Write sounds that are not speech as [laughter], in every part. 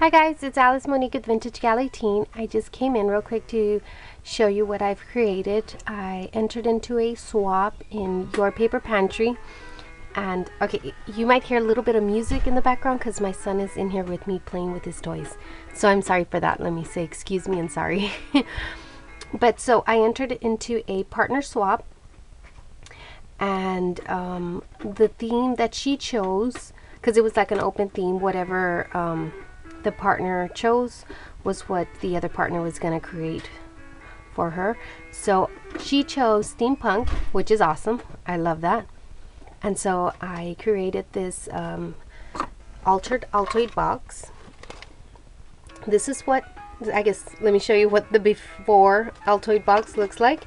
Hi guys, it's Alice Monique with Vintage Galley Teen. I just came in real quick to show you what I've created. I entered into a swap in Your Paper Pantry. And, okay, you might hear a little bit of music in the background because my son is in here with me playing with his toys. So I'm sorry for that. Let me say excuse me and sorry. [laughs] but so I entered into a partner swap. And um, the theme that she chose, because it was like an open theme, whatever... Um, the partner chose was what the other partner was going to create for her. So she chose steampunk, which is awesome. I love that. And so I created this um, altered Altoid box. This is what, I guess, let me show you what the before Altoid box looks like.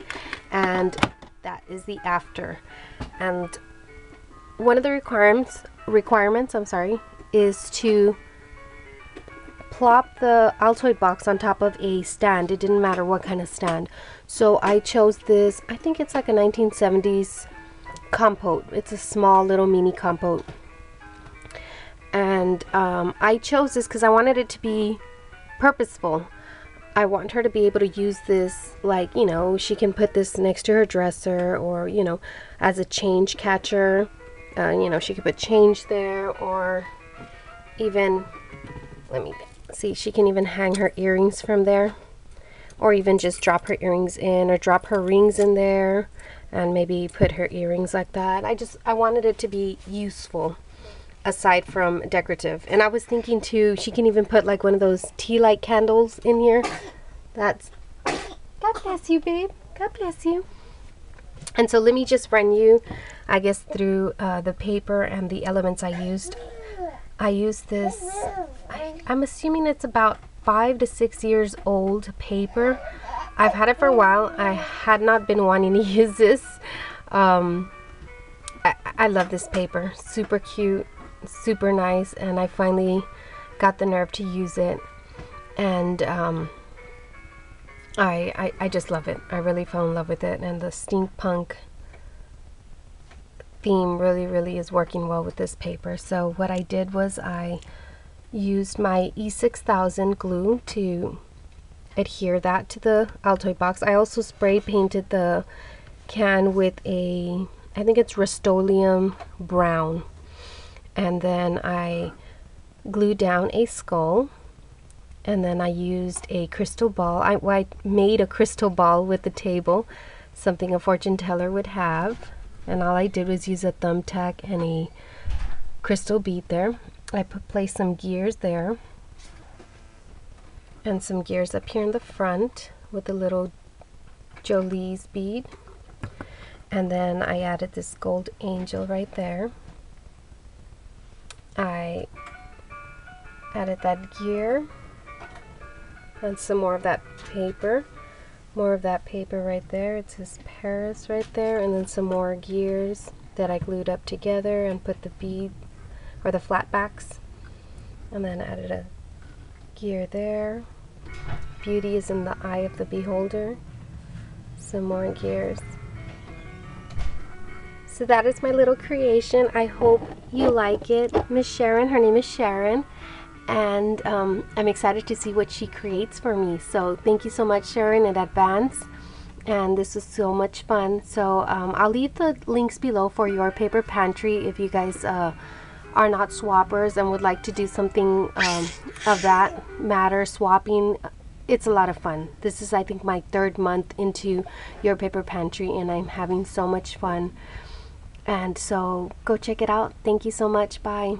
And that is the after. And one of the requirements, requirements, I'm sorry, is to plop the Altoid box on top of a stand. It didn't matter what kind of stand. So I chose this, I think it's like a 1970s compote. It's a small little mini compote. And um, I chose this because I wanted it to be purposeful. I want her to be able to use this like, you know, she can put this next to her dresser or, you know, as a change catcher. Uh, you know, she could put change there or even, let me See, she can even hang her earrings from there. Or even just drop her earrings in or drop her rings in there and maybe put her earrings like that. I just, I wanted it to be useful aside from decorative. And I was thinking too, she can even put like one of those tea light candles in here. That's, God bless you, babe. God bless you. And so let me just run you, I guess, through uh, the paper and the elements I used. I use this I, I'm assuming it's about five to six years old paper. I've had it for a while. I had not been wanting to [laughs] use this. Um, I, I love this paper. Super cute, super nice, and I finally got the nerve to use it. And um, I, I, I just love it. I really fell in love with it. And the steampunk theme really, really is working well with this paper. So what I did was I used my E6000 glue to adhere that to the Altoid box. I also spray painted the can with a, I think it's Rust-Oleum brown. And then I glued down a skull. And then I used a crystal ball. I, I made a crystal ball with the table, something a fortune teller would have. And all I did was use a thumbtack and a crystal bead there. I put place some gears there and some gears up here in the front with a little Jolie's bead. And then I added this gold angel right there. I added that gear and some more of that paper more of that paper right there. It says Paris right there and then some more gears that I glued up together and put the bead or the flat backs and then added a gear there. Beauty is in the eye of the beholder. Some more gears. So that is my little creation. I hope you like it. Miss Sharon her name is Sharon and um, I'm excited to see what she creates for me so thank you so much Sharon in advance and this was so much fun so um, I'll leave the links below for your paper pantry if you guys uh, are not swappers and would like to do something um, of that matter, swapping, it's a lot of fun. This is, I think, my third month into Your Paper Pantry, and I'm having so much fun. And so go check it out. Thank you so much. Bye.